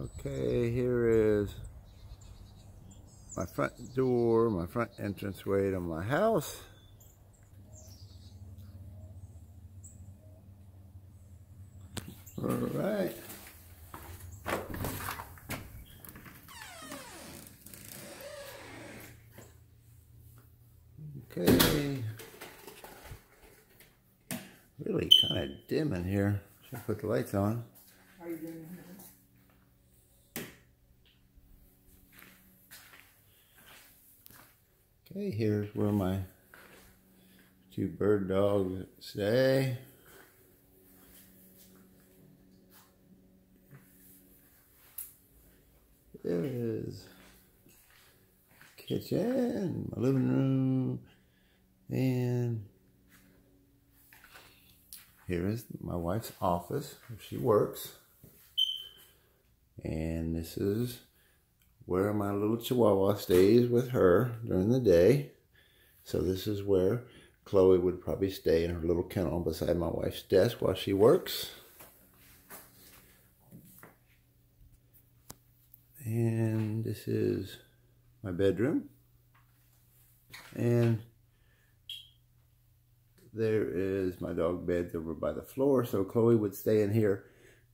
Okay, here is my front door, my front entranceway to my house. All right. Okay. Really kind of dim in here. Should put the lights on. Okay, here's where my two bird dogs stay. There is kitchen, my living room, and here is my wife's office where she works. And this is where my little chihuahua stays with her during the day. So this is where Chloe would probably stay in her little kennel beside my wife's desk while she works. And this is my bedroom. And there is my dog bed over by the floor. So Chloe would stay in here,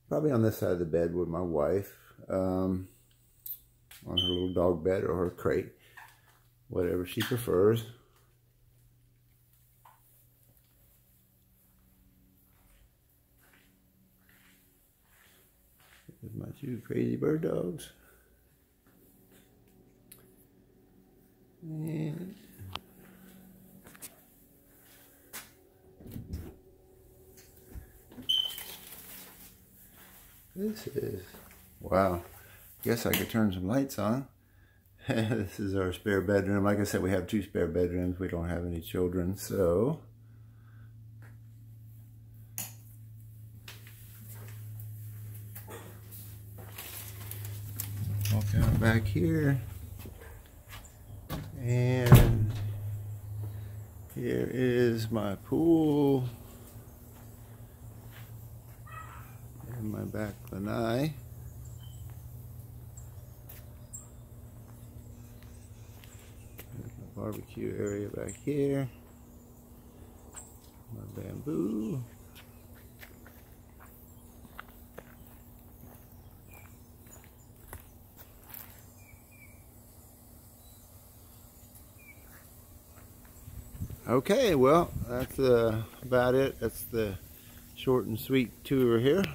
probably on this side of the bed with my wife, um, on her little dog bed or her crate, whatever she prefers. There's my two crazy bird dogs. And this is, wow, guess I could turn some lights on. this is our spare bedroom. Like I said, we have two spare bedrooms. We don't have any children, so. Walk out back here. And here is my pool. And my back lanai. There's my barbecue area back here. My bamboo. Okay, well, that's uh, about it. That's the short and sweet tour here.